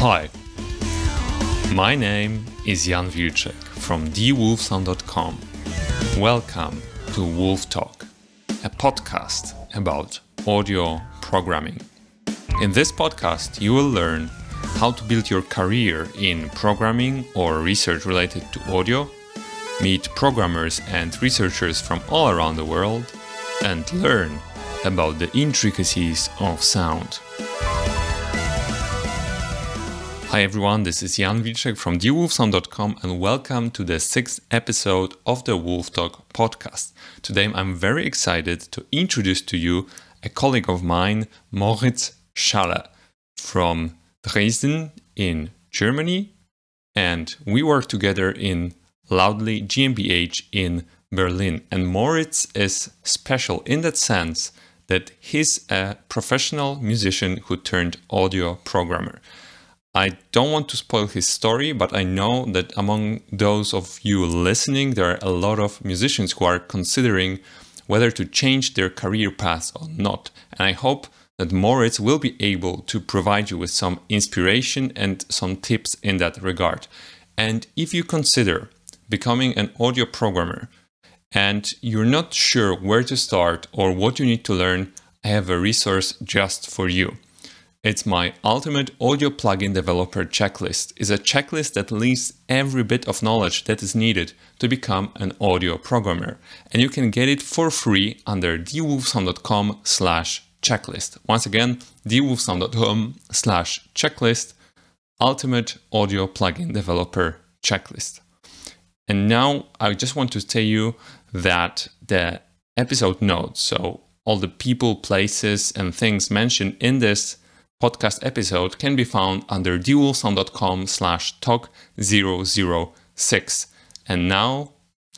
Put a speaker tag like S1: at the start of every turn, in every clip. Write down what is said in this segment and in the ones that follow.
S1: Hi, my name is Jan Wilczek from thewolfsound.com. Welcome to Wolf Talk, a podcast about audio programming. In this podcast, you will learn how to build your career in programming or research related to audio, meet programmers and researchers from all around the world, and learn about the intricacies of sound. Hi everyone, this is Jan Wilczek from thewolfsound.com and welcome to the sixth episode of the Wolf Talk podcast. Today I'm very excited to introduce to you a colleague of mine, Moritz Schaller from Dresden in Germany, and we work together in Loudly GmbH in Berlin. And Moritz is special in that sense that he's a professional musician who turned audio programmer. I don't want to spoil his story, but I know that among those of you listening, there are a lot of musicians who are considering whether to change their career path or not. And I hope that Moritz will be able to provide you with some inspiration and some tips in that regard. And if you consider becoming an audio programmer and you're not sure where to start or what you need to learn, I have a resource just for you. It's my ultimate audio plugin developer checklist. It's a checklist that lists every bit of knowledge that is needed to become an audio programmer. And you can get it for free under thewolfsound.com slash checklist. Once again, thewolfsound.com slash checklist, ultimate audio plugin developer checklist. And now I just want to tell you that the episode notes, so all the people, places, and things mentioned in this podcast episode can be found under wolfsound.com slash talk 006. And now,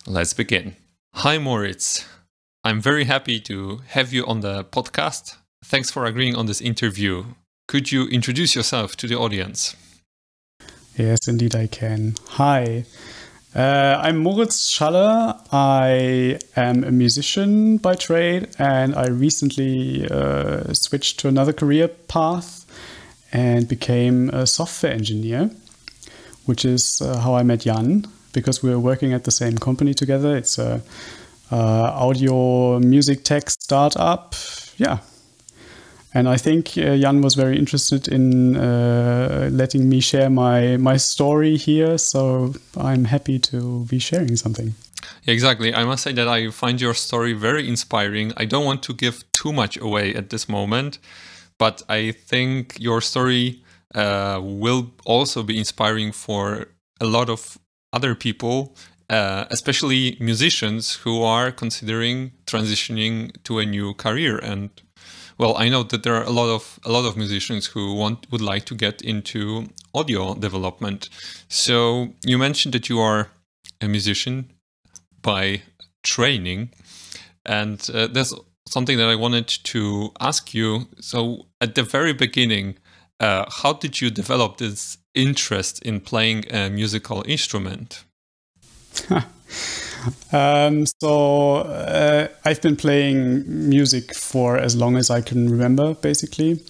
S1: let's begin. Hi, Moritz. I'm very happy to have you on the podcast. Thanks for agreeing on this interview. Could you introduce yourself to the audience?
S2: Yes, indeed, I can. Hi. Uh, I'm Moritz Schaller. I am a musician by trade, and I recently uh, switched to another career path and became a software engineer, which is uh, how I met Jan because we were working at the same company together. It's a uh, audio music tech startup. Yeah, and I think uh, Jan was very interested in uh, letting me share my my story here. So I'm happy to be sharing something.
S1: Yeah, exactly. I must say that I find your story very inspiring. I don't want to give too much away at this moment, but I think your story uh, will also be inspiring for a lot of other people, uh, especially musicians who are considering transitioning to a new career and well, I know that there are a lot of a lot of musicians who want would like to get into audio development. So you mentioned that you are a musician by training, and uh, there's something that I wanted to ask you. So at the very beginning, uh, how did you develop this interest in playing a musical instrument?
S2: Um, so uh, I've been playing music for as long as I can remember, basically.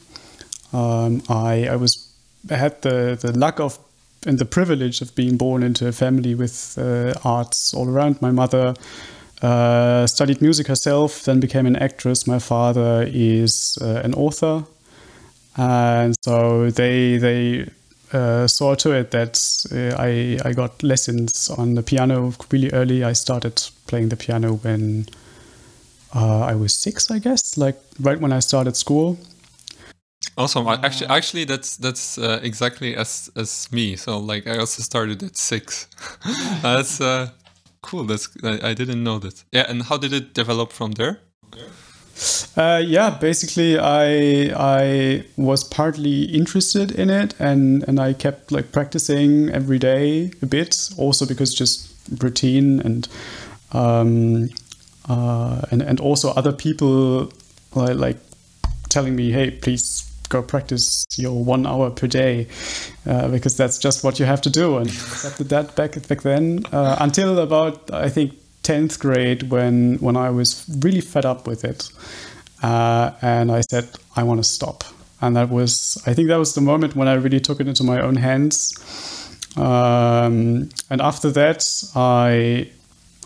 S2: Um, I I was I had the the luck of and the privilege of being born into a family with uh, arts all around. My mother uh, studied music herself, then became an actress. My father is uh, an author, and so they they uh, saw to it that uh, I, I got lessons on the piano really early. I started playing the piano when uh, I was six, I guess, like right when I started school.
S1: Awesome. Actually, actually, that's that's uh, exactly as as me. So, like, I also started at six. that's uh, cool. That's I, I, didn't know that. Yeah. And how did it develop from there? Okay.
S2: Uh, yeah, basically, I I was partly interested in it, and and I kept like practicing every day a bit, also because just routine and um, uh, and and also other people like, like telling me, hey, please go practice your one hour per day uh, because that's just what you have to do. And accepted that back back then uh, until about I think 10th grade when when I was really fed up with it. Uh, and I said, I want to stop. and that was I think that was the moment when I really took it into my own hands. Um, and after that, I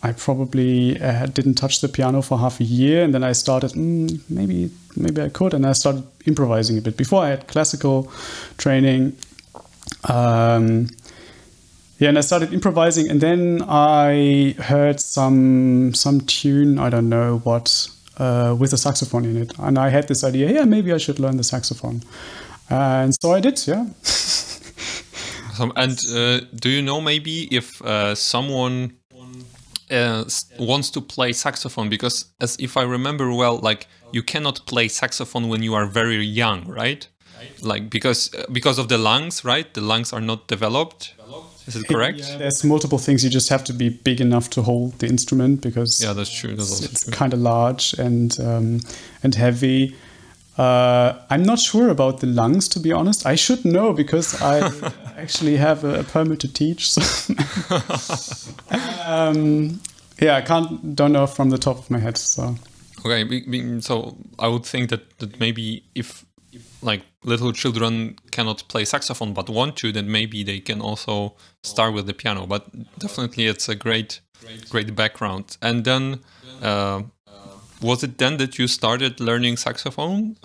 S2: I probably uh, didn't touch the piano for half a year, and then I started mm, maybe maybe I could, and I started improvising a bit. Before I had classical training, um, yeah, and I started improvising, and then I heard some some tune I don't know what uh, with a saxophone in it, and I had this idea, yeah, maybe I should learn the saxophone, and so I did, yeah.
S1: Um, and uh, do you know maybe if uh, someone uh, wants to play saxophone? Because as if i remember well like you cannot play saxophone when you are very young right? Like because because of the lungs right? The lungs are not developed is it correct
S2: yeah, there's multiple things you just have to be big enough to hold the instrument because
S1: yeah that's true that's
S2: it's, kind of large and um, and heavy uh, I'm not sure about the lungs, to be honest. I should know because I actually have a, a, permit to teach. So um, yeah, I can't don't know from the top of my head. So
S1: okay, so I would think that that maybe if like little children cannot play saxophone but want to, then maybe they can also start with the piano. But definitely, it's a great, great background. And then. Uh, was it then that you started learning saxophone?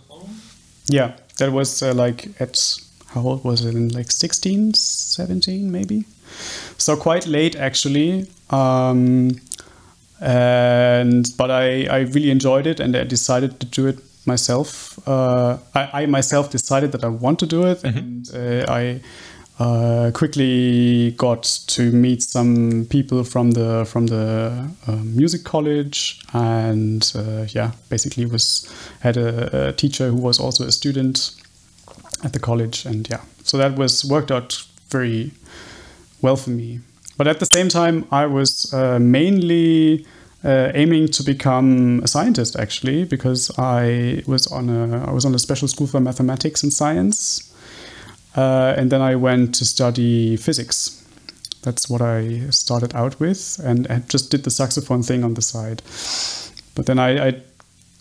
S2: Yeah, that was uh, like at how old was it? In like 16, 17 maybe. So quite late actually. Um, and but I, I really enjoyed it and I decided to do it myself. Uh, I, I, myself decided that I want to do it, mm-hmm. and uh, I uh, quickly got to meet some people from the from the uh, music college, and uh, yeah, basically was had a, a, teacher who was also a student at the college, and yeah, so that was worked out very well for me. But at the same time, I was uh, mainly uh, aiming to become a scientist actually because I was on a I was on a special school for mathematics and science uh, and then I went to study physics. That's what I started out with, and I just did the saxophone thing on the side. But then I, I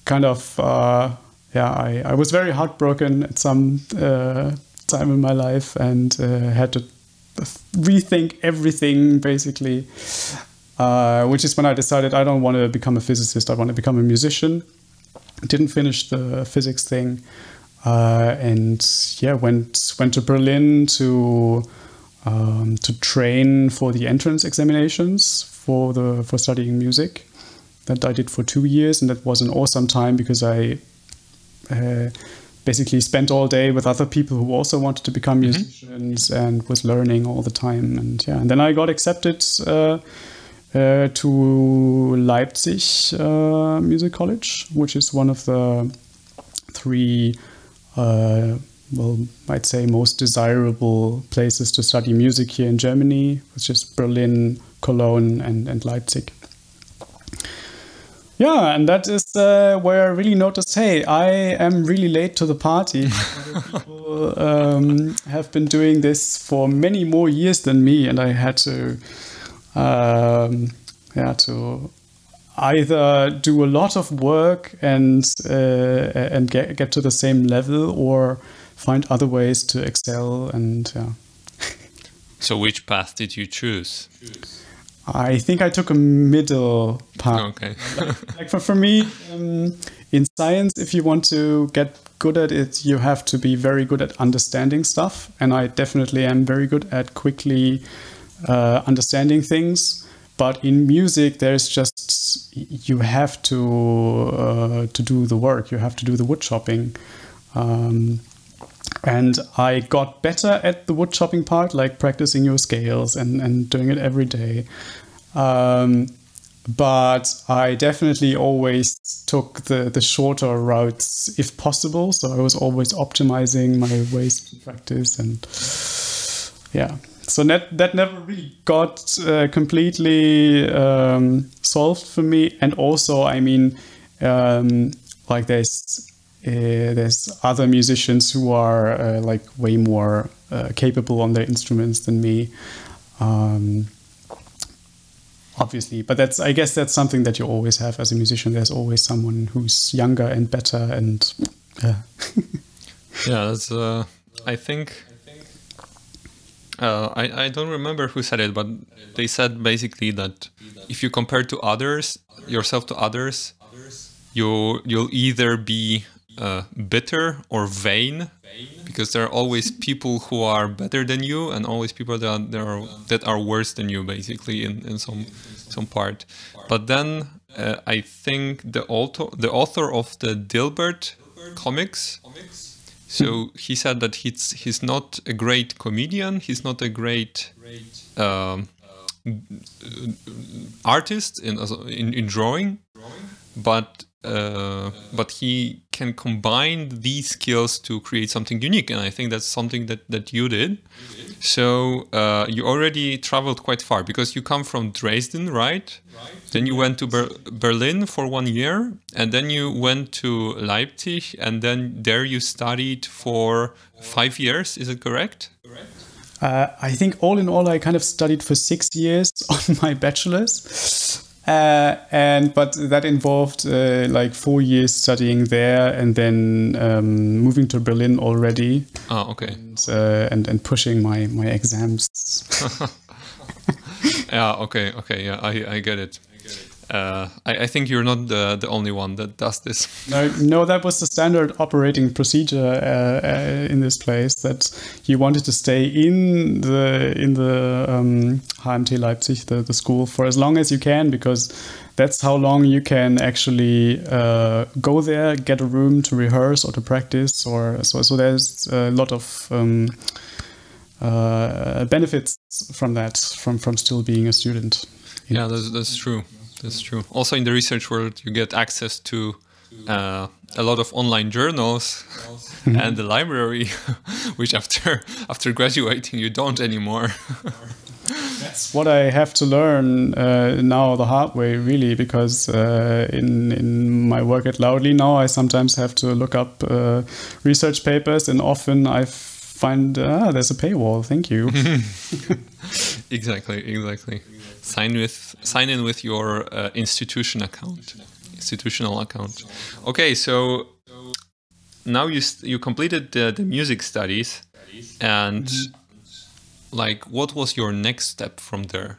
S2: kind of, uh, yeah, I, I was very heartbroken at some uh, time in my life and uh, had to rethink everything basically. Uh, which is when I decided I don't want to become a physicist, I want to become a musician. Didn't finish the physics thing. Uh, and yeah, went went to Berlin to um, to train for the entrance examinations for the for studying music. That I did for two years, and that was an awesome time because I uh, basically spent all day with other people who also wanted to become mm-hmm. musicians mm-hmm. and was learning all the time. And yeah, and then I got accepted. Uh, uh, to Leipzig uh, Music College, which is one of the three uh, well, I'd say most desirable places to study music here in Germany, which is Berlin, Cologne, and, and Leipzig. Yeah, and that is uh, where I really noticed hey, I am really late to the party. people um, have been doing this for many more years than me, and I had to, um, yeah, to either do a lot of work and uh, and get, get to the same level or find other ways to excel and yeah.
S1: so which path did you choose?
S2: I think i took a middle path.
S1: Okay.
S2: Like, like for, for me um, in science if you want to get good at it you have to be very good at understanding stuff and i definitely am very good at quickly uh, understanding things but in music there's just you have to uh, to do the work. You have to do the wood chopping. Um, and i got better at the wood chopping part like practicing your scales and, and doing it every day. Um, but i definitely always took the, the shorter routes if possible. So i was always optimizing my ways to practice and yeah so that that never really got uh, completely um, solved for me. And also, I mean, um, like there's uh, there's other musicians who are uh, like way more uh, capable on their instruments than me. Um, obviously, but that's I guess that's something that you always have as a musician. There's always someone who's younger and better and.
S1: yeah, that's. Uh, I think. Uh, I, I don't remember who said it, but they said basically that if you compare to others, yourself to others, you you'll either be uh, bitter or vain because there are always people who are better than you and always people that are, that are, that are worse than you basically in, in some some part. But then uh, i think the author the author of the dilbert comics so he said that he's he's not a great comedian he's not a great um, artist in, in in drawing but uh, but he can combine these skills to create something unique and i think that's something that, that you did so uh, you already traveled quite far because you come from dresden right, right. then you went to Ber berlin for one year and then you went to leipzig and then there you studied for five years is it correct
S2: uh, I think all in all, I kind of studied for six years on my bachelor's. Uh, and but that involved uh, like four years studying there and then um, moving to Berlin already.
S1: Oh, okay.
S2: And uh, and, and pushing my my exams.
S1: yeah. Okay. Okay. Yeah. I I get it. Uh, I, I, think you're not the, the only one that does this.
S2: No, no, that was the standard operating procedure uh, uh, in this place. That you wanted to stay in the in the um, HMT Leipzig, the, the school, for as long as you can, because that's how long you can actually uh, go there, get a room to rehearse or to practice, or so. So there's a lot of um, uh, benefits from that, from from still being a student.
S1: Yeah, that's that's true. That's true. Also, in the research world, you get access to uh, a lot of online journals mm-hmm. and the library, which after after graduating you don't anymore.
S2: That's what I have to learn uh, now the hard way, really, because uh, in in my work at Loudly now, I sometimes have to look up uh, research papers, and often I find ah, there's a paywall. Thank you.
S1: exactly, exactly sign with sign in with your uh, institution account institutional account. Okay so now you you completed the, the music studies and like what was your next step from there?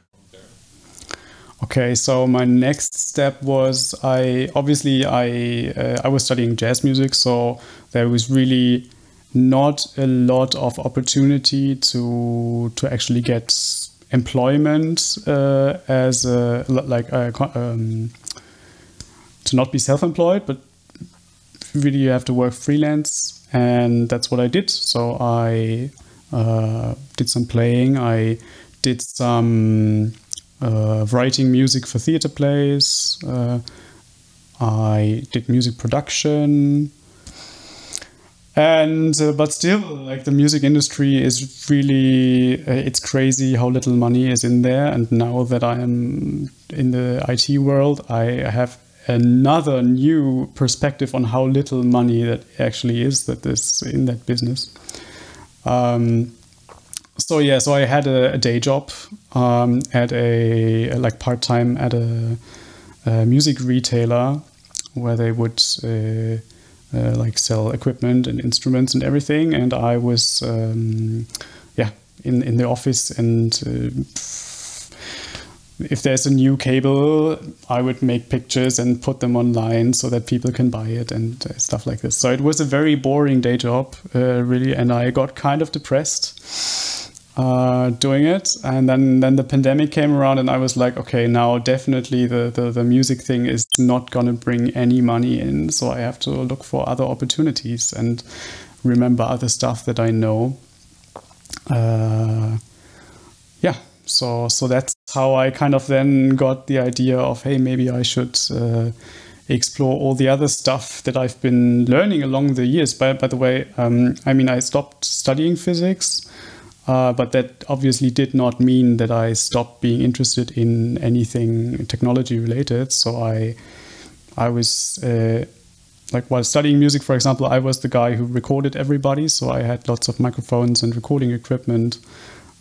S2: Okay so my next step was i obviously i uh, i was studying jazz music so there was really not a lot of opportunity to to actually get employment uh, as a, like a, um, to not be self-employed, but really you have to work freelance, and that's what I did. So I uh, did some playing. I did some uh, writing music for theater plays. Uh, I did music production and uh, but still like the music industry is really uh, it's crazy how little money is in there. And now that i am in the it world i have another new perspective on how little money that actually is that is in that business. Um, so yeah so i had a, a day job um, at a like part-time at a, a music retailer where they would uh, uh, like sell equipment and instruments and everything. And I was, um, yeah, in in the office and. Uh, if there's a new cable, I would make pictures and put them online so that people can buy it and uh, stuff like this. So it was a very boring day job, uh, really, and I got kind of depressed uh, doing it. And then, then the pandemic came around, and I was like, okay, now definitely the, the, the music thing is not going to bring any money in. So I have to look for other opportunities and remember other stuff that I know. Uh, yeah, so so that's how I kind of then got the idea of hey, maybe I should. Uh, explore all the other stuff that I've been learning along the years. By, by the way, um, I mean, I stopped studying physics uh, but that obviously did not mean that I stopped being interested in anything technology related. So I, I was uh, like while studying music, for example, I was the guy who recorded everybody. So I had lots of microphones and recording equipment.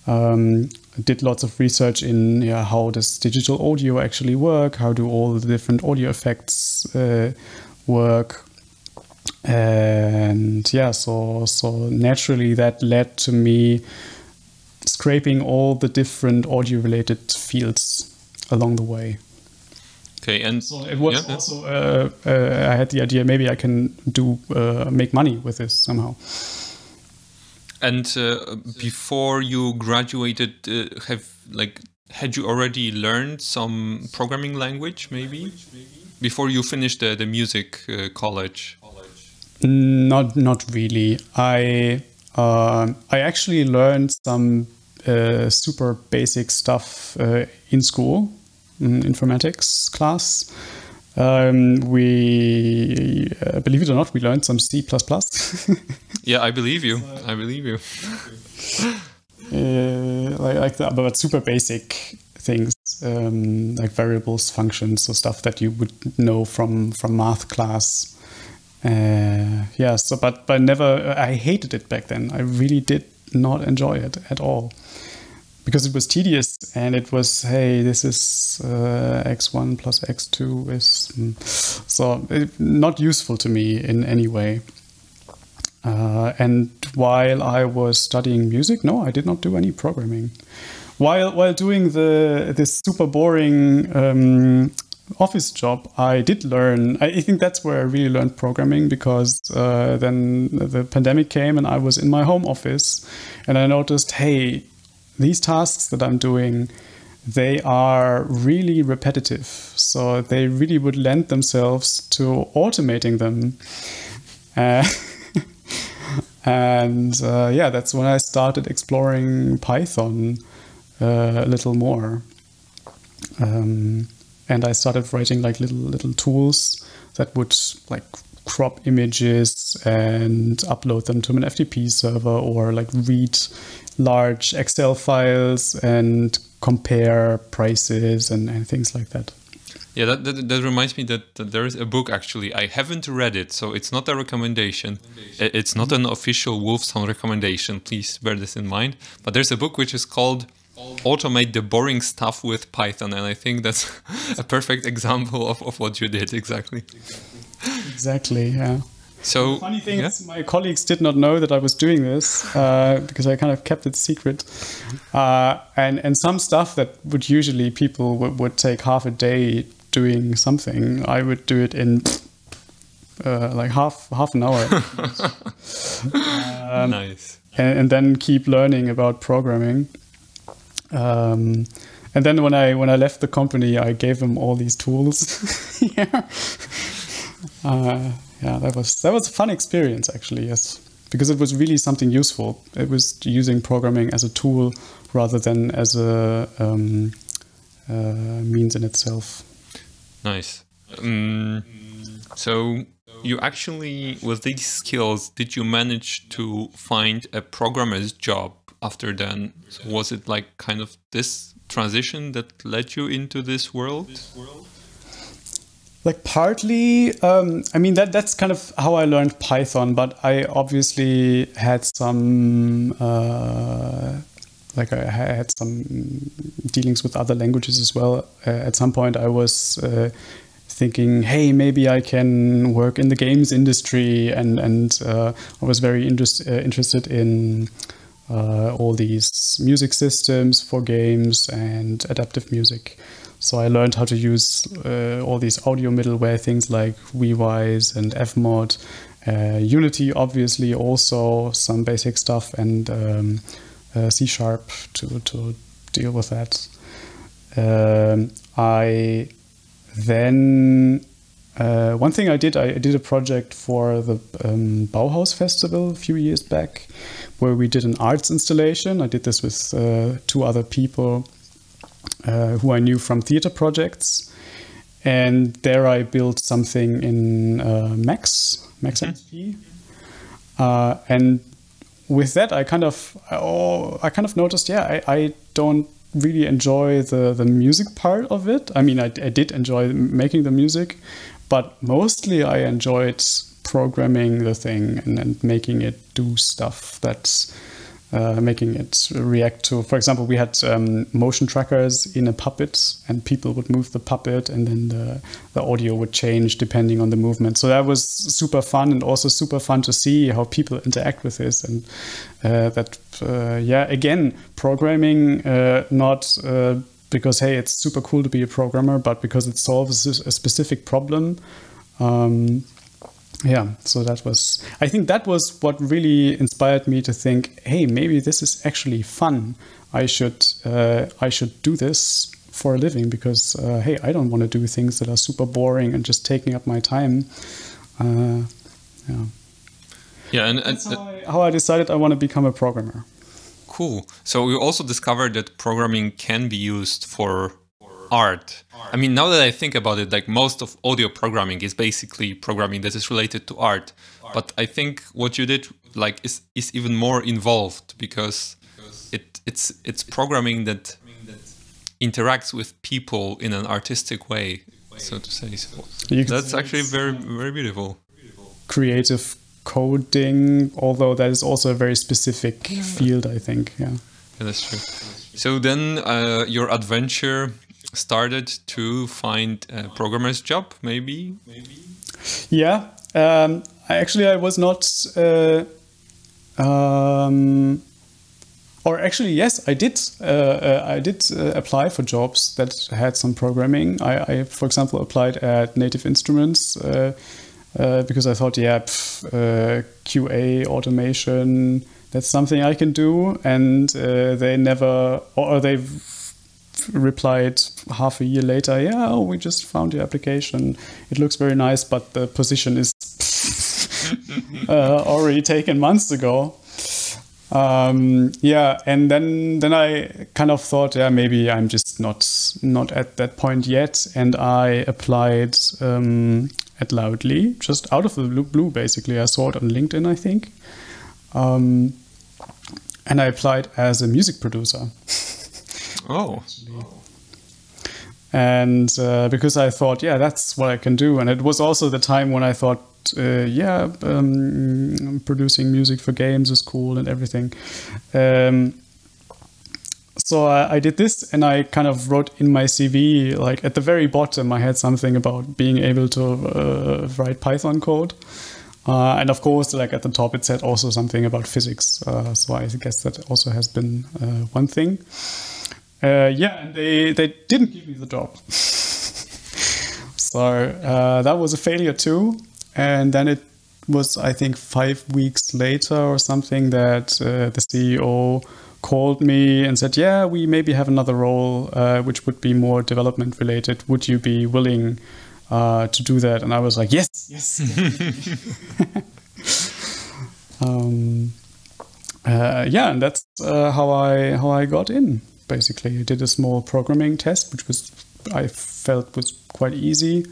S2: Um, did lots of research in yeah, how does digital audio actually work? How do all the different audio effects uh, work? And yeah, so so naturally that led to me scraping all the different audio related fields along the way.
S1: Okay, and
S2: so it was yeah, also uh, uh, I had the idea maybe I can do uh, make money with this somehow.
S1: And uh, before you graduated, uh, have like had you already learned some programming language maybe before you finished the the music uh, college?
S2: Not not really. I I actually learned some super basic stuff in school in informatics class. Um, we, uh, believe it or not, we learned some C++.
S1: yeah, I believe you. I believe you.
S2: uh, like, like that, but super basic things um, like variables, functions, or stuff that you would know from from math class. Uh, yeah, so but but never. I hated it back then. I really did not enjoy it at all because it was tedious and it was hey this is uh, x1 plus x2 is mm, so it, not useful to me in any way uh, and while i was studying music no i did not do any programming while while doing the this super boring um, office job i did learn i think that's where i really learned programming because uh, then the pandemic came and i was in my home office and i noticed hey these tasks that I'm doing, they are really repetitive. So they really would lend themselves to automating them. Uh, and uh, yeah, that's when I started exploring Python uh, a little more. Um, and I started writing like little little tools that would like crop images and upload them to an FTP server or like read large Excel files and compare prices and, and things like that.
S1: Yeah, that, that, that reminds me that, that, there is a book actually. I haven't read it, so it's not a recommendation. It's not an official WolfSound recommendation. Please bear this in mind. But there's a book which is called Automate the Boring Stuff with Python, and I think that's a perfect example of, of what you did exactly.
S2: Exactly, yeah.
S1: So
S2: the funny thing yeah? is, my colleagues did not know that I was doing this uh, because I kind of kept it secret. Uh, and and some stuff that would usually people would, would take half a day doing something, I would do it in uh, like half half an hour.
S1: um, nice.
S2: And, and, then keep learning about programming. Um, and then when I when I left the company, I gave them all these tools. yeah. Uh, yeah, that was that was a fun experience actually. Yes, because it was really something useful. It was using programming as a tool rather than as a um, uh, means in itself.
S1: Nice. Um, so you actually with these skills did you manage to find a programmer's job after then? So was it like kind of this transition that led you into this world,
S2: like partly um, i mean that that's kind of how i learned python but i obviously had some uh, like i had some dealings with other languages as well. Uh, at some point i was uh, thinking hey maybe i can work in the games industry and and uh, i was very interest, uh, interested in uh, all these music systems for games and adaptive music so I learned how to use uh, all these audio middleware things like Wwise and Fmod, uh, Unity, obviously, also some basic stuff, and um, uh, C Sharp to, to deal with that. Um, I then uh, one thing I did, I did a project for the um, Bauhaus Festival a few years back, where we did an arts installation. I did this with uh, two other people uh, who I knew from theater projects. And there I built something in uh, Max, Max MSP. Uh, and with that, I kind of, oh, I kind of noticed, yeah, I, I don't really enjoy the, the music part of it. I mean, I, I did enjoy making the music, but mostly I enjoyed programming the thing and, and making it do stuff that's uh, making it react to, for example, we had um, motion trackers in a puppet, and people would move the puppet, and then the, the audio would change depending on the movement. So that was super fun, and also super fun to see how people interact with this, and uh, that, uh, yeah, again, programming uh, not uh, because hey, it's super cool to be a programmer, but because it solves a specific problem. Um, yeah so that was i think that was what really inspired me to think hey maybe this is actually fun. I should uh, i should do this for a living because uh, hey i don't want to do things that are super boring and just taking up my time. Uh, yeah.
S1: Yeah and,
S2: and how, I, how i decided i want to become a programmer.
S1: Cool. So we also discovered that programming can be used for art. I mean, now that I think about it, like most of audio programming is basically programming that is related to art. But I think what you did like is is even more involved because it it's it's programming that interacts with people in an artistic way, so to say. So that's actually very very beautiful.
S2: Creative coding, although that is also a very specific field, I think. Yeah.
S1: yeah that's true. So then uh, your adventure started to find a programmer's job, maybe? Maybe.
S2: Yeah. Um, I actually I was not. Uh, um, or actually, yes, I did. Uh, uh, I did uh, apply for jobs that had some programming. I, I for example, applied at Native Instruments uh, uh, because I thought, yeah, pff, QA automation. That's something I can do, and they never, or they replied half a year later, yeah, oh, we just found your application. It looks very nice, but the position is uh, already taken months ago. Um, yeah, and then then I kind of thought, yeah, maybe I'm just not not at that point yet, and I applied um, at Loudly just out of the blue. Basically, I saw it on LinkedIn, I think, um, and I applied as a music producer.
S1: Oh.
S2: And uh, because I thought, yeah, that's what I can do. And it was also the time when I thought, uh, yeah, um, producing music for games is cool and everything. Um, so I, I, did this and I kind of wrote in my CV, like at the very bottom, I had something about being able to uh, write Python code. Uh, and of course, like at the top, it said also something about physics. Uh, so I guess that also has been uh, one thing. Uh, yeah, and they, they didn't give me the job. so uh, that was a failure too. And then it was, I think, five weeks later or something that uh, the CEO called me and said, Yeah, we maybe have another role uh, which would be more development related. Would you be willing uh, to do that? And I was like, Yes, yes. um, uh, yeah, and that's how I how I got in basically. I did a small programming test, which was I felt was quite easy.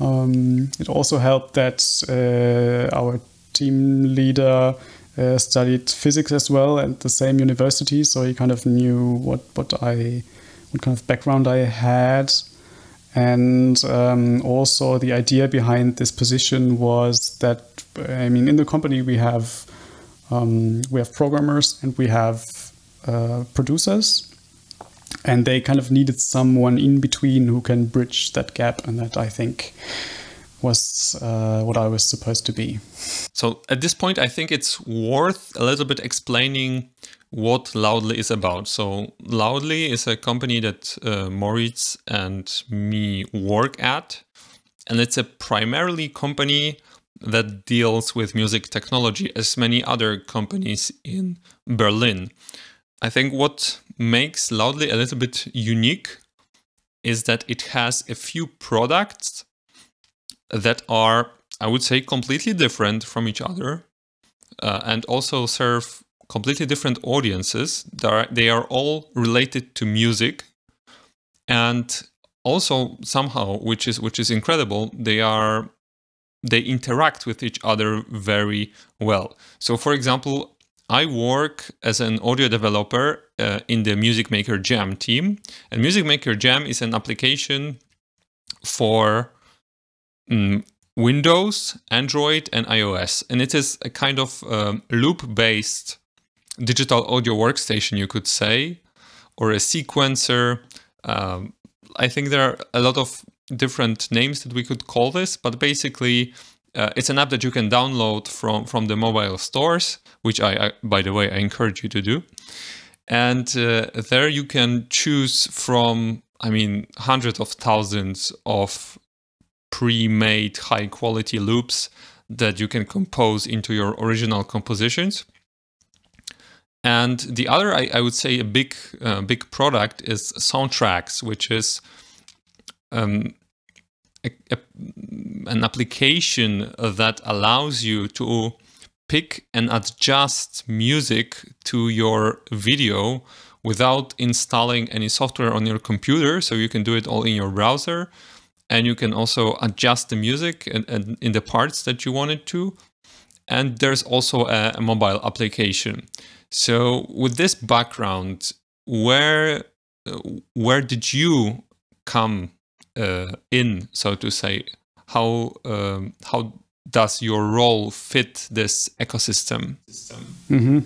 S2: Um, it also helped that uh, our team leader uh, studied physics as well at the same university, so he kind of knew what what I what kind of background I had. And um, also, the idea behind this position was that I mean, in the company we have um, we have programmers and we have uh, producers, and they kind of needed someone in between who can bridge that gap and that i think was uh, what i was supposed to be.
S1: So at this point i think it's worth a little bit explaining what loudly is about. So loudly is a company that uh, moritz and me work at and it's a primarily company that deals with music technology as many other companies in berlin I think what makes Loudly a little bit unique is that it has a few products that are, I would say, completely different from each other uh, and also serve completely different audiences. They are, they are all related to music and also somehow, which is which is incredible, they are they interact with each other very well. So, for example, I work as an audio developer uh, in the Music Maker Jam team. And Music Maker Jam is an application for um, Windows, Android, and iOS. And it is a kind of um, loop based digital audio workstation, you could say, or a sequencer. Um, I think there are a lot of different names that we could call this, but basically, uh, it's an app that you can download from from the mobile stores, which I, I by the way, I encourage you to do. And uh, there you can choose from, I mean, hundreds of thousands of pre-made high quality loops that you can compose into your original compositions. And the other, I, I would say, a big, uh, big product is Soundtracks, which is um, a, a, an application that allows you to pick and adjust music to your video without installing any software on your computer. So you can do it all in your browser and you can also adjust the music and, and in the parts that you want it to. And there's also a, a mobile application. So with this background, where where did you come in, so to say? How um, how does your role fit this ecosystem?
S2: Mm-hmm.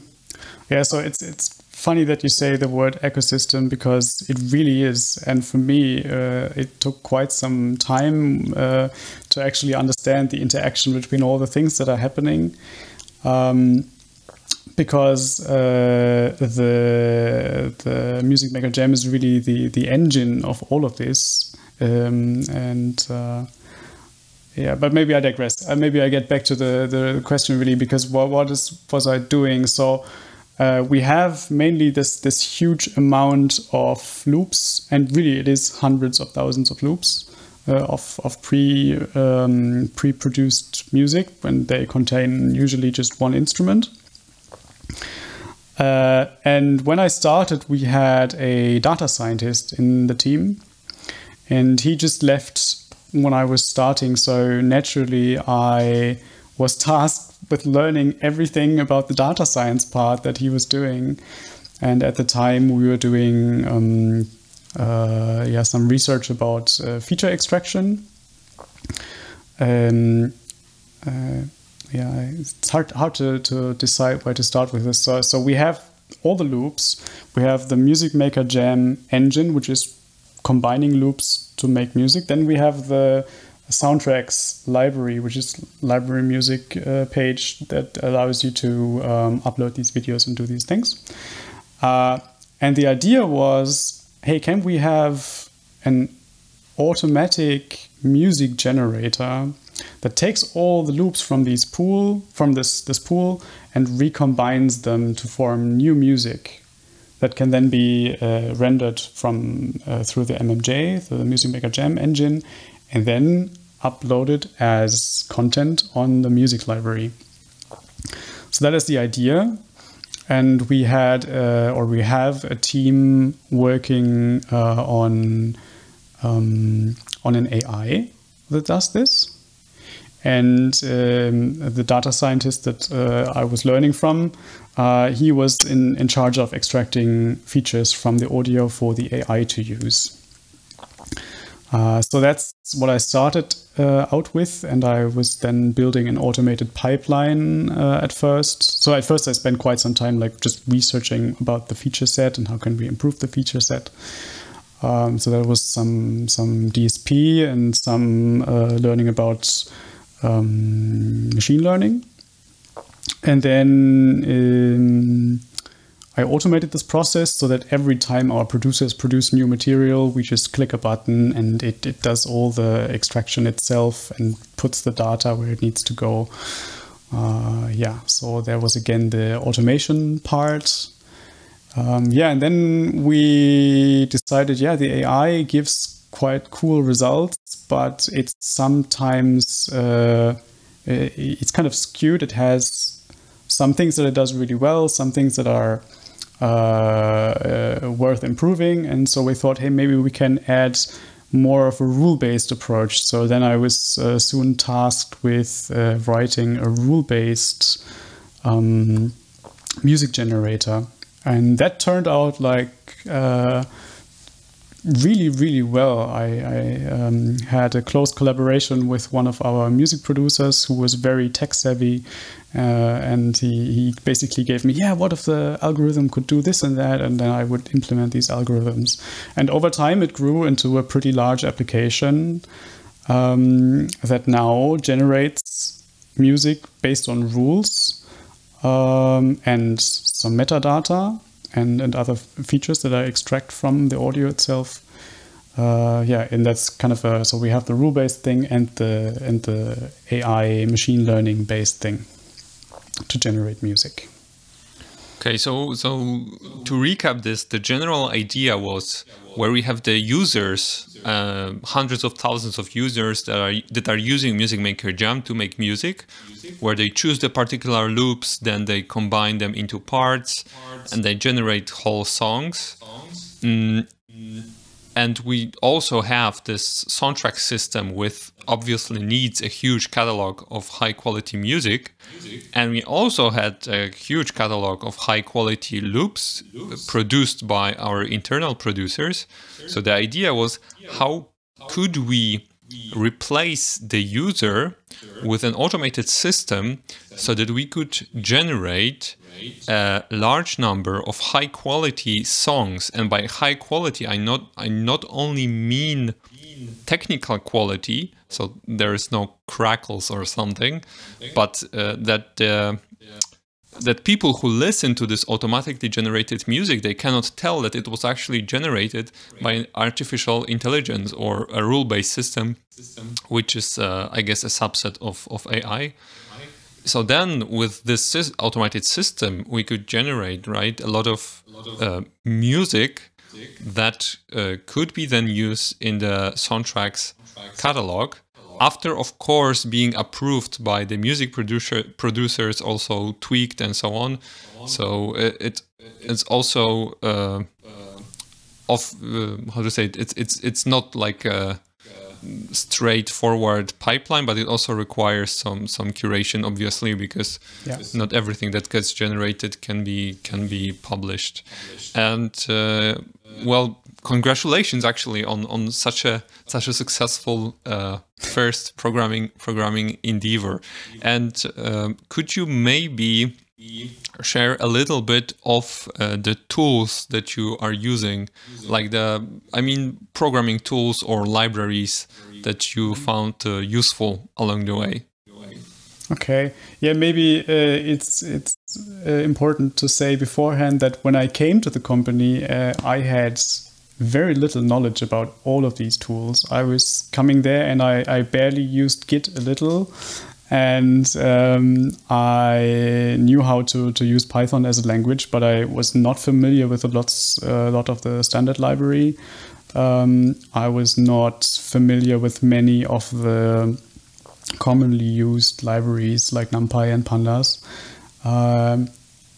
S2: Yeah, so it's it's funny that you say the word ecosystem because it really is, and for me, uh, it took quite some time uh, to actually understand the interaction between all the things that are happening. Um, because uh, the the Music Maker Jam is really the the engine of all of this, um, and uh, yeah. But maybe I digress. Uh, maybe I get back to the the question really because what what is was I doing? So. Uh, we have mainly this this huge amount of loops, and really it is hundreds of thousands of loops uh, of of pre um, pre produced music when they contain usually just one instrument. Uh, and when I started, we had a data scientist in the team, and he just left when I was starting. So naturally, I was tasked with learning everything about the data science part that he was doing. And at the time, we were doing um, uh, yeah some research about uh, feature extraction. Um, uh, yeah, it's hard hard to, to decide where to start with this. So, so we have all the loops. We have the Music Maker Jam engine, which is combining loops to make music. Then we have the soundtracks library, which is library music uh, page that allows you to um, upload these videos and do these things. Uh, and the idea was, hey, can we have an automatic music generator that takes all the loops from these pool from this this pool and recombines them to form new music that can then be uh, rendered from uh, through the MMJ, the Music Maker Jam engine, and then uploaded as content on the music library. So that is the idea. And we had, uh, or we have, a team working uh, on um, on an AI that does this. And um, the data scientist that uh, I was learning from, uh, he was in, in charge of extracting features from the audio for the AI to use. Uh, so that's what I started uh, out with, and I was then building an automated pipeline uh, at first. So at first, I spent quite some time like just researching about the feature set and how can we improve the feature set. Um, so there was some some DSP and some uh, learning about um, machine learning. And then um, I automated this process so that every time our producers produce new material, we just click a button and it, it does all the extraction itself and puts the data where it needs to go. Uh, yeah, so there was again the automation part. Um, yeah, and then we decided, yeah, the AI gives quite cool results, but it's sometimes uh, it's kind of skewed. It has some things that it does really well, some things that are uh, uh, worth improving, and so we thought, hey, maybe we can add more of a rule-based approach. So then I was uh, soon tasked with uh, writing a rule-based um, music generator, and that turned out like uh, really, really well. I, I um, had a close collaboration with one of our music producers who was very tech savvy. Uh, and he, he basically gave me, yeah, what if the algorithm could do this and that? And then I would implement these algorithms. And over time, it grew into a pretty large application um, that now generates music based on rules um, and some metadata and, and other features that I extract from the audio itself. Uh, yeah, and that's kind of a so we have the rule-based thing and the and the AI machine learning-based thing to generate music.
S1: Okay, so so to recap this, the general idea was where we have the users, uh, hundreds of thousands of users that are that are using Music Maker Jam to make music, where they choose the particular loops, then they combine them into parts, and they generate whole songs. Mm, and we also have this soundtrack system with obviously needs a huge catalog of high quality music. music. And we also had a huge catalog of high quality loops, uh, loops. produced by our internal producers. Sure. So the idea was how could we replace the user with an automated system so that we could generate a large number of high quality songs and by high quality i not i not only mean technical quality so there is no crackles or something but uh, that uh, that people who listen to this automatically generated music they cannot tell that it was actually generated by an artificial intelligence or a rule-based system, which is uh, i guess a subset of, of ai so then with this automated system we could generate right a lot of, uh, music that uh, could be then used in the soundtracks catalog. after of course being approved by the music producer producers also tweaked and so on. So it, it it's also uh, of uh, how to say it it's it's it's not like a straightforward pipeline but it also requires some some curation obviously because yeah. not everything that gets generated can be can be published, published. and uh, well congratulations actually on on such a such a successful uh, first programming programming endeavor. And um, could you maybe share a little bit of uh, the tools that you are using, like the I mean programming tools or libraries that you found uh, useful along the way?
S2: Okay. Yeah, maybe uh, it's it's uh, important to say beforehand that when I came to the company, uh, I had very little knowledge about all of these tools. I was coming there and I, I barely used Git a little. And um, I knew how to, to use Python as a language, but I was not familiar with a lot, a lot of the standard library. Um, I was not familiar with many of the commonly used libraries like NumPy and Pandas. Um,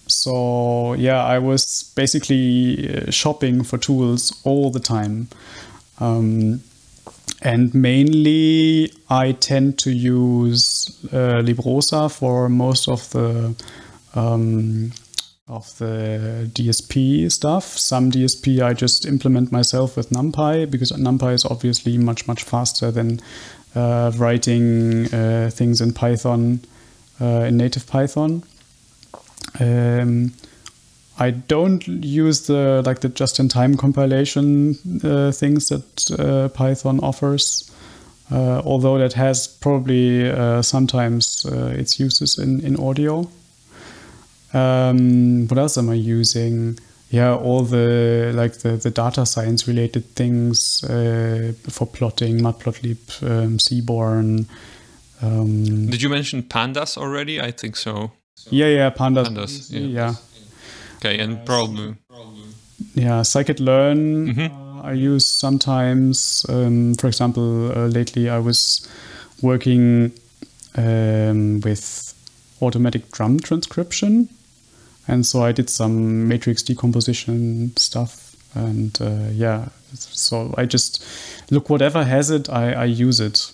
S2: so yeah, I was basically uh, shopping for tools all the time. Um, and mainly I tend to use uh, Librosa for most of the um, of the DSP stuff. Some DSP I just implement myself with NumPy because NumPy is obviously much much faster than uh, writing uh, things in Python uh, in native Python. Um, I don't use the like the just-in-time compilation uh, things that uh, Python offers, uh, although that has probably uh, sometimes uh, its uses in in audio. Um, what else am I using? Yeah, all the like the, the data science related things uh, for plotting, Matplotlib, um, Seaborn.
S1: Um, Did you mention pandas already? I think so.
S2: Yeah, yeah, pandas. Pandas, yeah. yeah.
S1: Okay, and probably.
S2: Yeah, scikit-learn mm-hmm. uh, I use sometimes. Um, for example, uh, lately I was working um, with automatic drum transcription, and so I did some matrix decomposition stuff. And uh, yeah, so I just look whatever has it, I, I use it.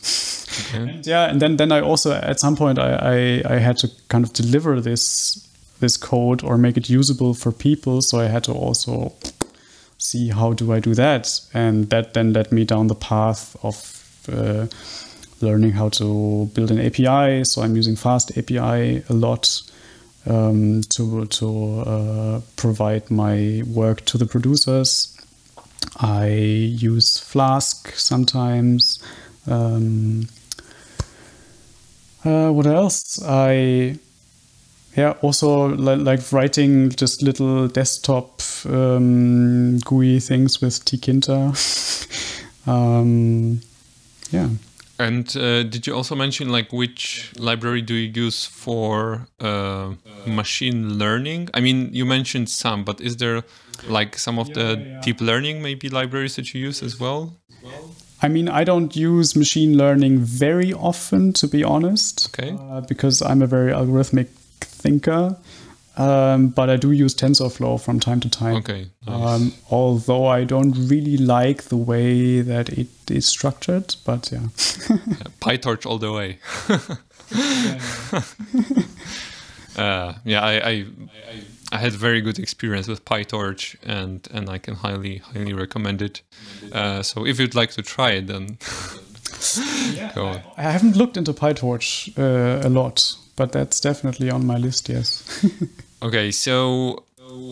S2: Okay. And yeah, and then then I also at some point I, I, I had to kind of deliver this this code or make it usable for people. So I had to also see how do I do that, and that then led me down the path of uh, learning how to build an API. So I'm using FastAPI a lot um, to to uh, provide my work to the producers. I use Flask sometimes. Um, uh, what else? I yeah also li- like writing just little desktop um, GUI things with Tkinter. um, yeah.
S1: And uh, did you also mention like which library do you use for uh, machine learning? I mean, you mentioned some, but is there like some of yeah, the yeah. deep learning maybe libraries that you use as well?
S2: I mean, I don't use machine learning very often, to be honest,
S1: okay.
S2: Uh, because I'm a very algorithmic thinker. Um, but I do use TensorFlow from time to time.
S1: Okay.
S2: Nice. Um, although I don't really like the way that it is structured, but yeah.
S1: yeah PyTorch all the way. uh, yeah, I, I, I had very good experience with PyTorch, and and I can highly highly recommend it. Uh, so if you'd like to try it, then.
S2: yeah, Go on. I haven't looked into PyTorch uh, a lot, but that's definitely on my list. Yes.
S1: okay, so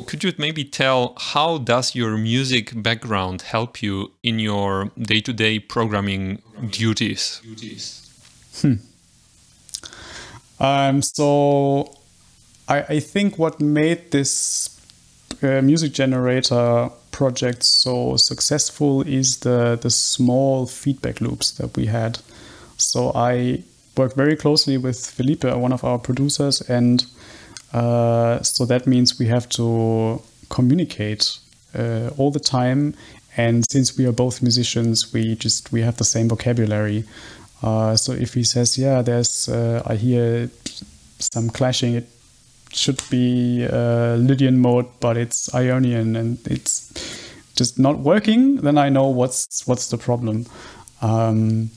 S1: could you maybe tell how does your music background help you in your day-to-day programming duties?
S2: Hmm. Um, so I, I think what made this uh, music generator project so successful is the the small feedback loops that we had. So I work very closely with Felipe, one of our producers, and uh, so that means we have to communicate uh, all the time. And since we are both musicians, we just we have the same vocabulary. Uh, so if he says, "Yeah, there's," uh, I hear some clashing. It should be uh, Lydian mode, but it's Ionian, and it's just not working. Then I know what's what's the problem. Um,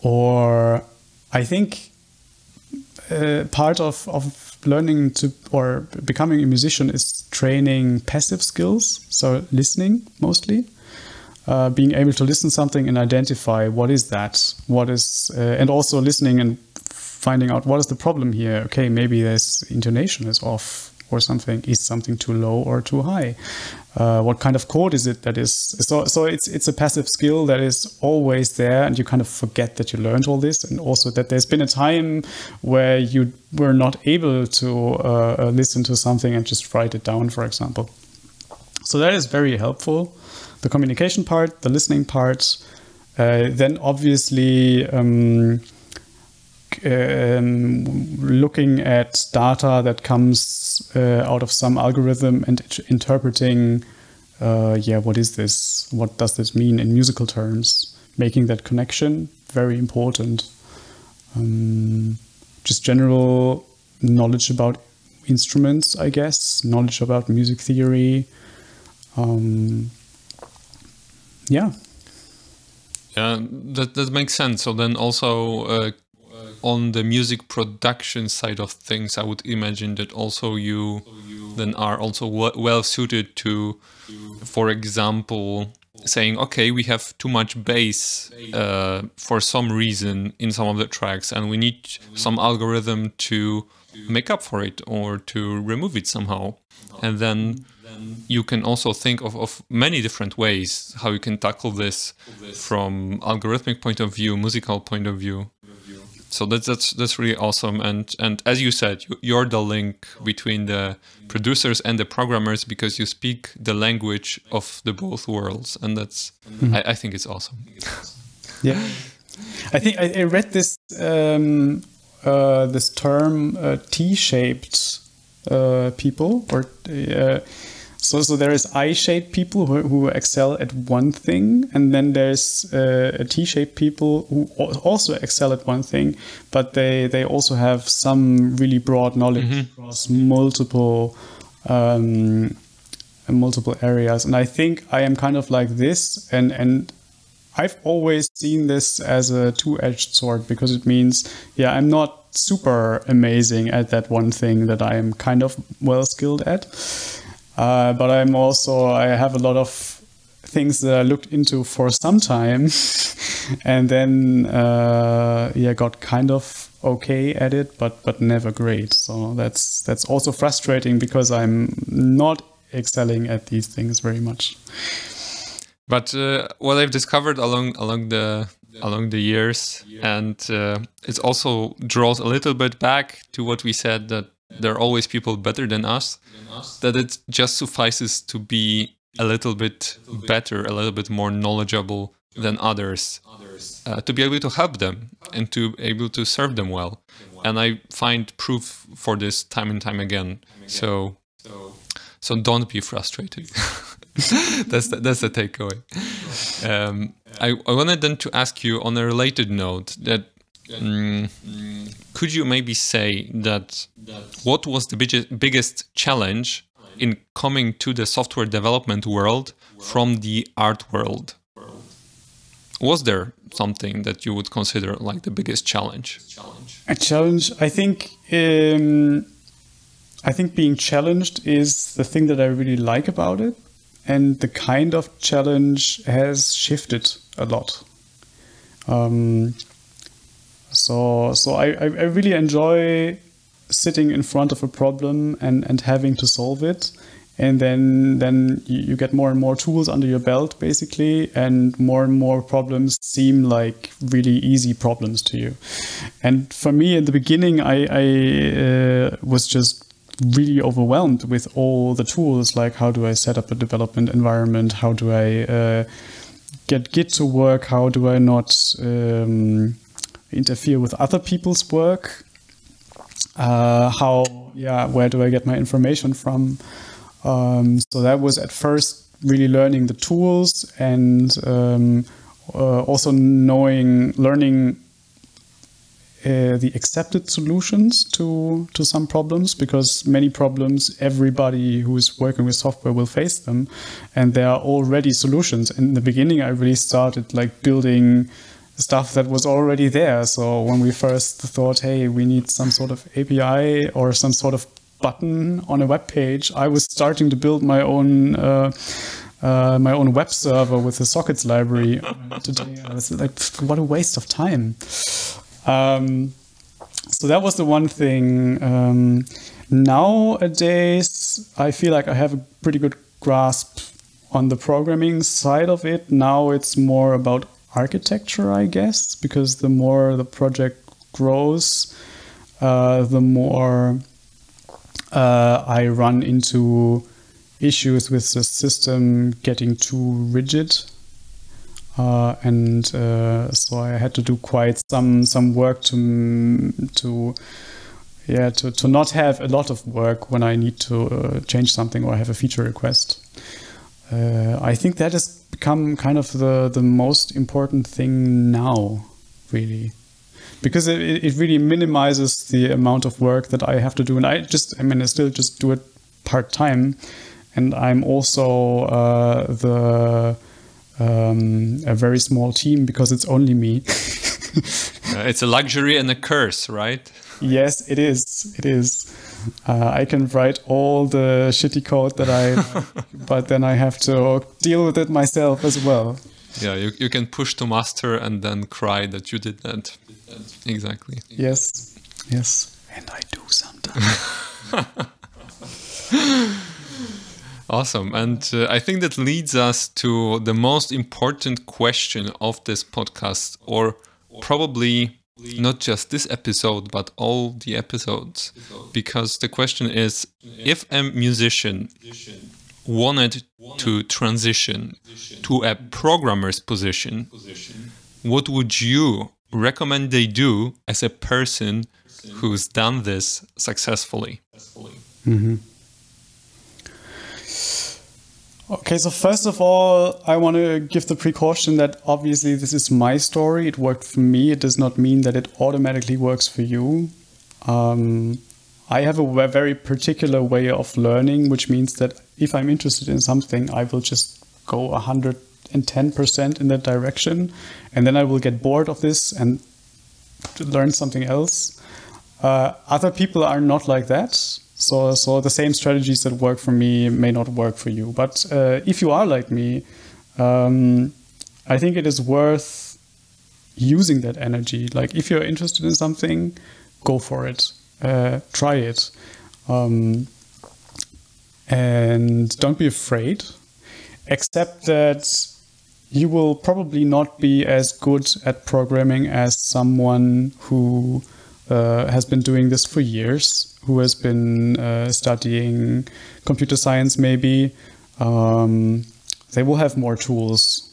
S2: or I think uh, part of, of learning to or becoming a musician is training passive skills, so listening mostly. Uh, being able to listen something and identify what is that, what is, uh, and also listening and finding out what is the problem here. Okay, maybe this intonation is off or something is something too low or too high? Uh, what kind of chord is it that is so so it's it's a passive skill that is always there and you kind of forget that you learned all this and also that there's been a time where you were not able to uh, uh listen to something and just write it down for example. So that is very helpful. The communication part the listening part uh, then obviously um, um, looking at data that comes uh, out of some algorithm and interpreting, uh, yeah, what is this? What does this mean in musical terms? Making that connection very important. Um, just general knowledge about instruments, I guess, knowledge about music theory. Um, yeah.
S1: Yeah, that that makes sense. So then also uh, on the music production side of things, I would imagine that also you then are also well suited to, for example, saying, okay, we have too much bass uh, for some reason in some of the tracks, and we need some algorithm to make up for it or to remove it somehow. And then you can also think of, of many different ways how you can tackle this from algorithmic point of view, musical point of view so that's that's that's really awesome. And and as you said you, are the link between the producers and the programmers because you speak the language of the both worlds. And that's mm-hmm. I, I, think it's awesome.
S2: Yeah. I think i, I read this um, uh, this term uh, t-shaped uh, people or uh, so, so there is I-shaped people who, who excel at one thing, and then there's uh, a T-shaped people who also excel at one thing, but they they also have some really broad knowledge mm-hmm. across multiple um, multiple areas. And I think I am kind of like this, and and I've always seen this as a two-edged sword because it means, yeah, I'm not super amazing at that one thing that I am kind of well skilled at Uh, but I'm also I have a lot of things that I looked into for some time, and then uh, yeah, got kind of okay at it, but but never great. So that's that's also frustrating because I'm not excelling at these things very much.
S1: But uh, what I've discovered along along the along the years, and uh, it also draws a little bit back to what we said that there are always people better than us. That it just suffices to be a little bit better, a little bit more knowledgeable than others, uh, to be able to help them and to be able to serve them well. And I find proof for this time and time again. So, so don't be frustrated. that's the, that's the takeaway. Um, I, I wanted then to ask you on a related note that um, could you maybe say that what was the biggest, biggest challenge in coming to the software development world from the art world? Was there something that you would consider like the biggest challenge?
S2: A challenge, I think. Um, I think being challenged is the thing that I really like about it, and the kind of challenge has shifted a lot. Um, so, so I, I really enjoy sitting in front of a problem and, and having to solve it. And then then you get more and more tools under your belt basically and more and more problems seem like really easy problems to you. And for me in the beginning i, I uh, was just really overwhelmed with all the tools like how do i set up a development environment? How do i uh, get git to work? How do i not um, interfere with other people's work. Uh, how yeah where do i get my information from? Um, so that was at first really learning the tools and um, uh, also knowing learning uh, the accepted solutions to to some problems because many problems everybody who is working with software will face them. And there are already solutions. In the beginning i really started like building stuff that was already there so when we first thought hey we need some sort of api or some sort of button on a web page i was starting to build my own uh, uh, my own web server with the sockets library today. I was like, what a waste of time. Um, so that was the one thing. Um, nowadays, I feel like I have a pretty good grasp on the programming side of it. Now it's more about architecture, I guess, because the more the project grows, uh, the more uh, I run into issues with the system getting too rigid uh, and uh, so I had to do quite some some work to to yeah to, to not have a lot of work when I need to uh, change something or have a feature request. Uh, I think that has become kind of the the most important thing now, really. Because it, it really minimizes the amount of work that I have to do, and I just, I mean, I still just do it part time, and I'm also uh, the um, a very small team because it's only me.
S1: uh, it's a luxury and a curse, right?
S2: Yes, it is. It is. Uh, I can write all the shitty code that I, but then I have to deal with it myself as well.
S1: Yeah, you, you can push to master and then cry that you did that. Exactly.
S2: Yes, yes. And I do sometimes.
S1: Awesome. And uh, I think that leads us to the most important question of this podcast, or probably not just this episode, but all the episodes. Because the question is if a musician wanted to transition to a programmer's position, what would you recommend they do as a person who's done this successfully? Mm-hmm.
S2: Okay, so first of all, I want to give the precaution that obviously this is my story. It worked for me. It does not mean that it automatically works for you. Um, I have a very particular way of learning, which means that if I'm interested in something, I will just go 110% in that direction. And then I will get bored of this and learn something else. Uh, other people are not like that. So, so the same strategies that work for me may not work for you. But uh, if you are like me, um, I think it is worth using that energy. Like if you're interested in something, go for it, uh, try it, um, and don't be afraid. Except that you will probably not be as good at programming as someone who uh, has been doing this for years, who has been uh, studying computer science, maybe. Um, they will have more tools.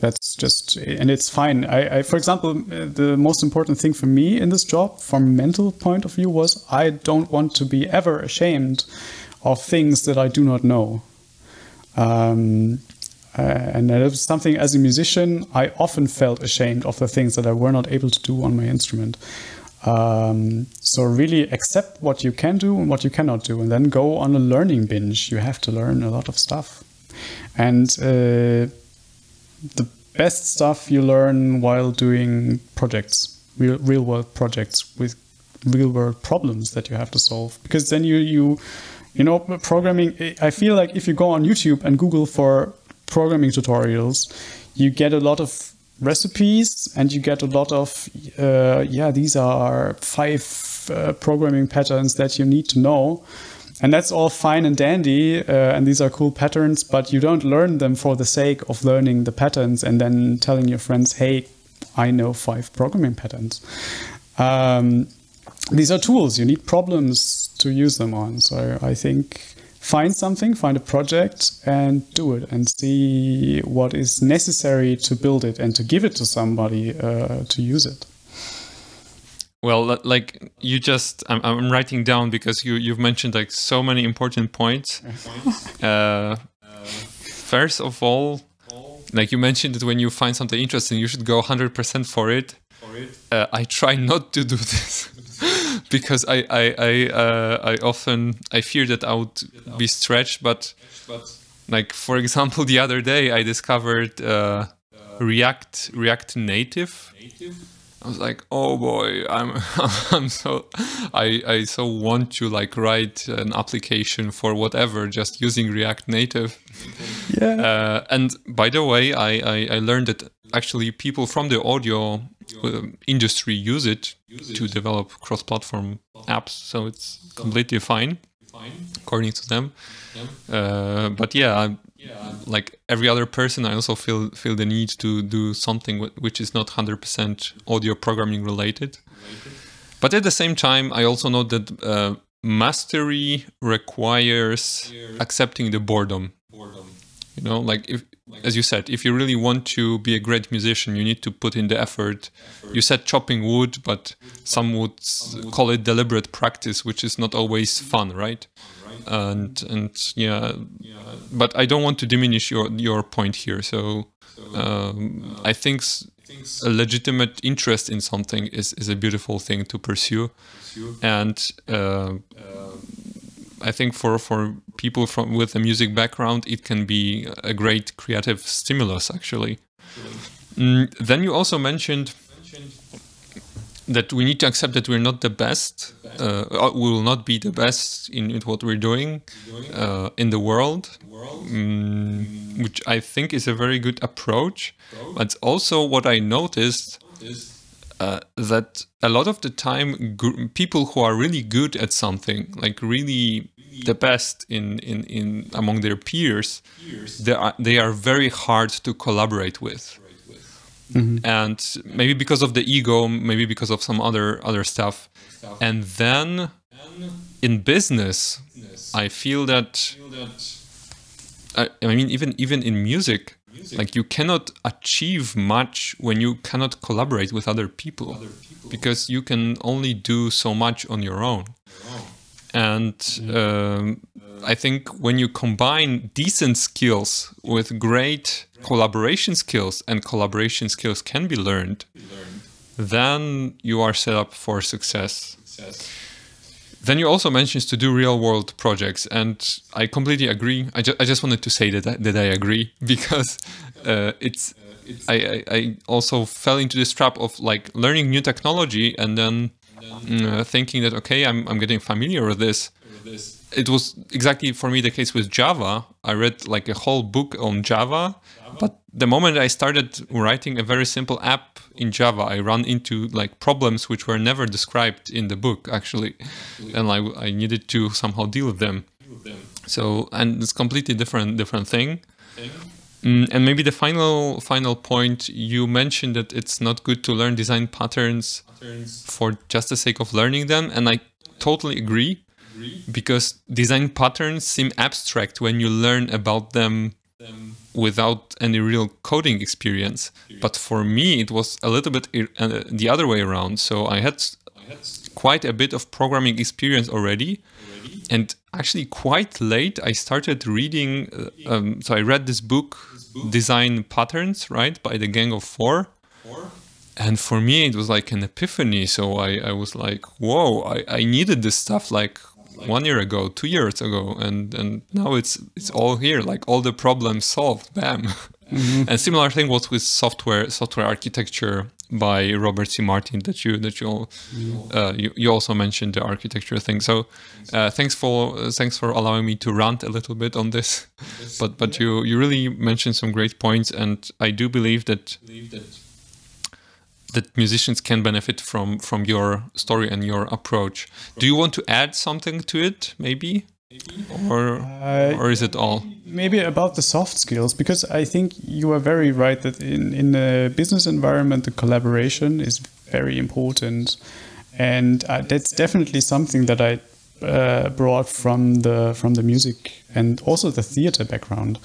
S2: That's just, and it's fine. I, I, for example, the most important thing for me in this job, from mental point of view, was I don't want to be ever ashamed of things that I do not know. Um, uh, and that was something as a musician, I often felt ashamed of the things that I were not able to do on my instrument. Um, so really accept what you can do and what you cannot do, and then go on a learning binge. You have to learn a lot of stuff, and uh, the best stuff you learn while doing projects, real, real world projects with real world problems that you have to solve, because then you you you know programming. I feel like if you go on YouTube and Google for programming tutorials, you get a lot of recipes and you get a lot of, uh, yeah, these are five uh, programming patterns that you need to know. And that's all fine and dandy, uh, and these are cool patterns, but you don't learn them for the sake of learning the patterns and then telling your friends, hey, I know five programming patterns. Um, these are tools, you need problems to use them on. So I think find something, find a project, and do it, and see what is necessary to build it and to give it to somebody uh, to use it.
S1: Well, like you just, I'm, I'm, writing down because you you've mentioned like so many important points. uh, first of all, like you mentioned that when you find something interesting, you should go 100% for it. Uh, I try not to do this. because I I I, uh, I often I fear that I would be stretched, but like for example, the other day I discovered uh, React React Native. I was like, oh boy, I'm I'm so I I so want to like write an application for whatever just using React Native.
S2: Yeah.
S1: Uh, and by the way, I, I I learned that actually people from the audio industry use it to develop cross-platform apps, so it's completely fine according to them. Uh, but yeah, I'm, like every other person, I also feel feel the need to do something which is not hundred percent audio programming related. But at the same time, I also know that uh, mastery requires accepting the boredom. You know, like if as you said, if you really want to be a great musician, you need to put in the effort. You said chopping wood, but some would call it deliberate practice, which is not always fun, right? And and yeah, but I don't want to diminish your your point here. So um, I think a legitimate interest in something is is a beautiful thing to pursue, and. Uh, I think for for people from with a music background, it can be a great creative stimulus. Actually, mm, then you also mentioned that we need to accept that we're not the best. Uh, we will not be the best in, in what we're doing uh, in the world, mm, which I think is a very good approach. But also, what I noticed uh, that a lot of the time people who are really good at something like really the best in, in, in among their peers they are, they are very hard to collaborate with mm-hmm. and maybe because of the ego maybe because of some other other stuff and then in business i feel that I, I mean even even in music like you cannot achieve much when you cannot collaborate with other people, other people. because you can only do so much on your own and um, i think when you combine decent skills with great collaboration skills and collaboration skills can be learned then you are set up for success then you also mentioned to do real world projects, and I completely agree. I, ju- I just wanted to say that I, that I agree because uh, it's. I, I also fell into this trap of like learning new technology and then uh, thinking that okay, I'm I'm getting familiar with this. It was exactly for me the case with Java. I read like a whole book on Java, but the moment I started writing a very simple app in Java, I run into like problems which were never described in the book actually, and I I needed to somehow deal with them. So and it's completely different different thing. Mm, and maybe the final final point you mentioned that it's not good to learn design patterns, for just the sake of learning them, and I totally agree, because design patterns seem abstract when you learn about them. Without any real coding experience. But for me, it was a little bit uh, the other way around. So I had, quite a bit of programming experience already and actually quite late i started reading uh, um, so i read this book, design patterns right by the gang of four, four? and for me it was like an epiphany so i, I was like whoa I, I needed this stuff like one year ago two years ago and and now it's it's all here like all the problems solved bam mm-hmm. and similar thing was with software software architecture by Robert C. Martin that you that you uh, you, you, also mentioned the architecture thing. So uh, thanks for uh, thanks for allowing me to rant a little bit on this. But but you you really mentioned some great points, and I do believe that that musicians can benefit from from your story and your approach. Do you want to add something to it, maybe? or uh, or is it all?
S2: Maybe about the soft skills because i think you are very right that in in the business environment the collaboration is very important. And uh, that's definitely something that i uh, brought from the from the music and also the theater background.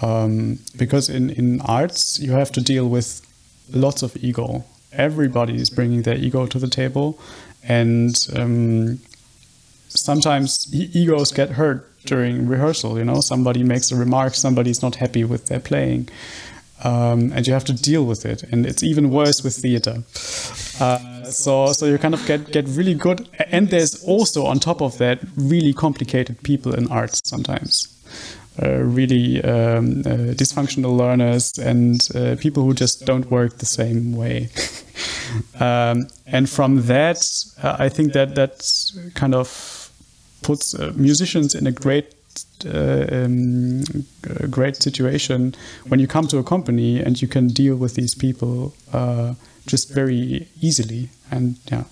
S2: Um, because in in arts you have to deal with lots of ego everybody is bringing their ego to the table and um, sometimes egos get hurt during rehearsal. You know, somebody makes a remark, somebody's not happy with their playing, um, and you have to deal with it. And it's even worse with theater. Uh, so, so you kind of get get really good. And there's also on top of that really complicated people in arts sometimes. Uh, really um, uh, dysfunctional learners and uh, people who just don't work the same way. um, and from that, I think that that kind of puts musicians in a great uh, um, great situation when you come to a company and you can deal with these people uh, just very easily and yeah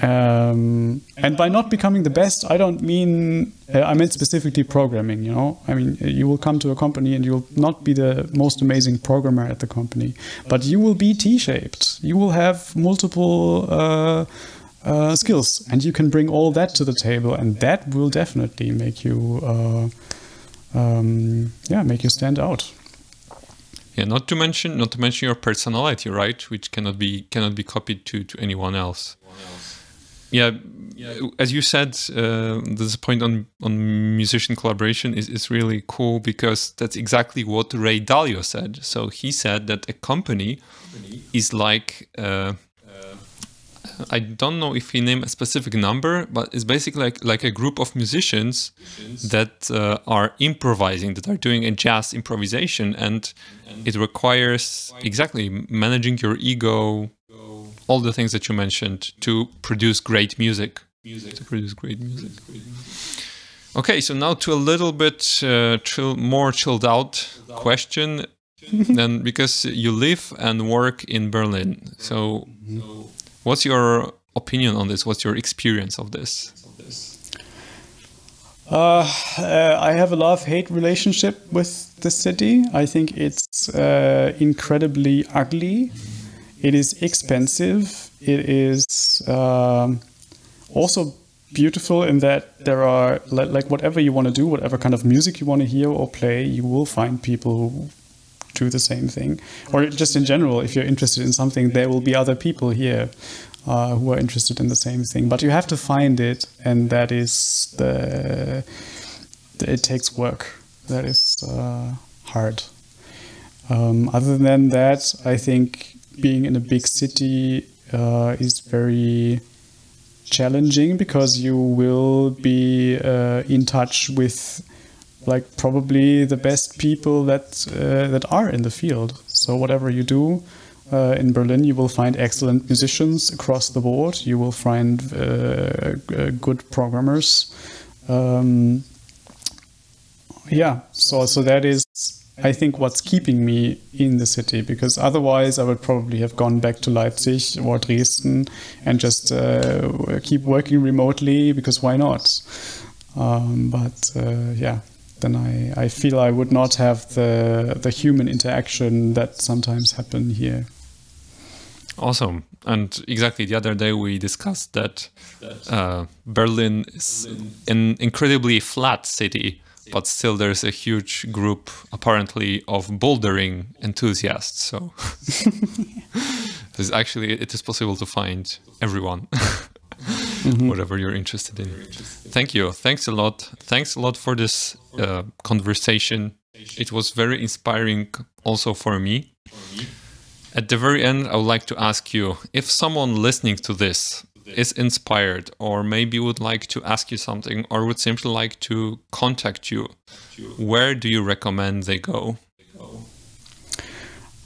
S2: um, and by not becoming the best i don't mean uh, i meant specifically programming you know i mean you will come to a company and you will not be the most amazing programmer at the company but you will be t-shaped you will have multiple uh, uh, skills, and you can bring all that to the table, and that will definitely make you, uh, um, yeah, make you stand out.
S1: Yeah, not to mention, not to mention your personality, right? Which cannot be cannot be copied to to anyone else. Yeah, as you said, uh, this point on on musician collaboration is is really cool because that's exactly what Ray Dalio said. So he said that a company, is like. Uh, I don't know if he named a specific number, but it's basically like, like a group of musicians, that uh, are improvising, that are doing a jazz improvisation, and it requires exactly managing your ego, all the things that you mentioned to produce great music. music. To produce great music. Okay, so now to a little bit uh, chill, more chilled out question. then because you live and work in Berlin, so. What's your opinion on this? What's your experience of this?
S2: Uh, uh, I have a love hate relationship with the city. I think it's uh, incredibly ugly. It is expensive. It is um, also beautiful in that there are like whatever you want to do, whatever kind of music you want to hear or play, you will find people who do the same thing. Or just in general, if you're interested in something, there will be other people here uh, who are interested in the same thing. But you have to find it, and that is the, it takes work. That is uh, hard. Um, other than that, I think being in a big city uh, is very challenging because you will be uh, in touch with like probably the best people that uh, that are in the field. So whatever you do, Uh, in Berlin, you will find excellent musicians across the board. You will find uh, good programmers. Um, yeah, so so that is I think what's keeping me in the city because otherwise I would probably have gone back to Leipzig or Dresden and just uh, keep working remotely because why not? Um, but uh, yeah, then I, I feel I would not have the the human interaction that sometimes happen here.
S1: Awesome. And exactly the other day we discussed that uh, Berlin is an incredibly flat city but still there's a huge group apparently of bouldering enthusiasts so it's actually it is possible to find everyone mm-hmm. whatever you're interested in. Thank you. Thanks a lot. Thanks a lot for this uh, conversation. It was very inspiring also for me. At the very end i would like to ask you if someone listening to this is inspired or maybe would like to ask you something or would simply like to contact you, where do you recommend they go?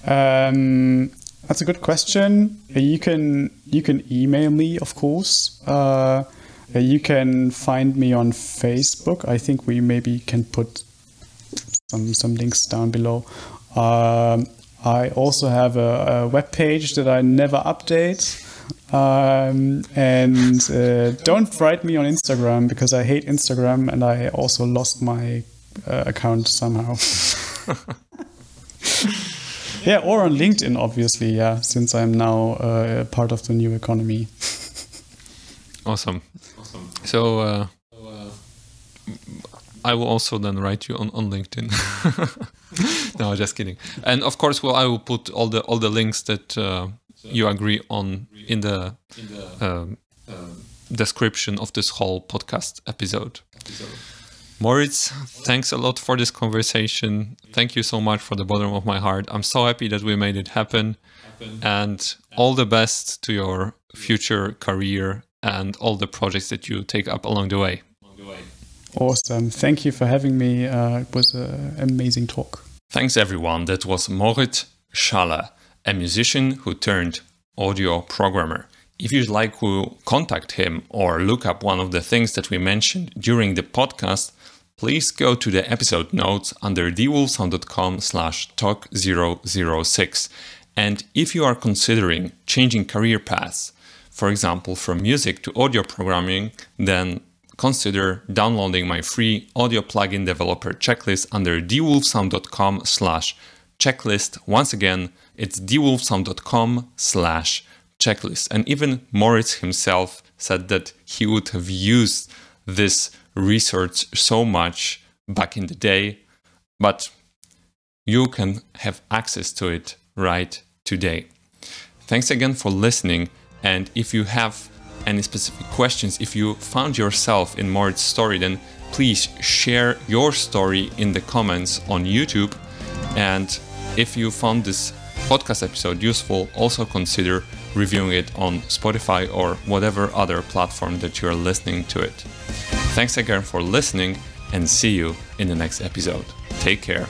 S2: Um, that's a good question. You can you can email me, of course. Uh, you can find me on Facebook. I think we maybe can put some some links down below. Um, I also have a, a web page that I never update. Um, and uh, don't write me on Instagram because I hate Instagram and I also lost my uh, account somehow. yeah, or on LinkedIn, obviously, yeah, since I'm now uh, part of the new economy.
S1: awesome. Awesome. So, uh, I will also then write you on, on LinkedIn. no, just kidding. And of course, well, I will put all the all the links that uh, you agree on in the, um, description of this whole podcast episode. Moritz, thanks a lot for this conversation. Thank you so much for the bottom of my heart. I'm so happy that we made it happen. And all the best to your future career and all the projects that you take up along the way.
S2: Awesome. Thank you for having me. Uh, it was an amazing talk.
S1: Thanks, everyone. That was Moritz Schaller a musician who turned audio programmer. If you'd like to contact him or look up one of the things that we mentioned during the podcast, please go to the episode notes under thewolfsound.com slash talk 006. And if you are considering changing career paths, for example, from music to audio programming, then consider downloading my free audio plugin developer checklist under thewolfsound.com slash checklist. Once again, it's thewolfsound.com slash checklist. And even Moritz himself said that he would have used this research so much back in the day, but you can have access to it right today. Thanks again for listening. And if you have any specific questions, if you found yourself in Moritz's story, then please share your story in the comments on YouTube. And if you found this podcast episode useful, also consider reviewing it on Spotify or whatever other platform that you're listening to it. Thanks again for listening and see you in the next episode. Take care.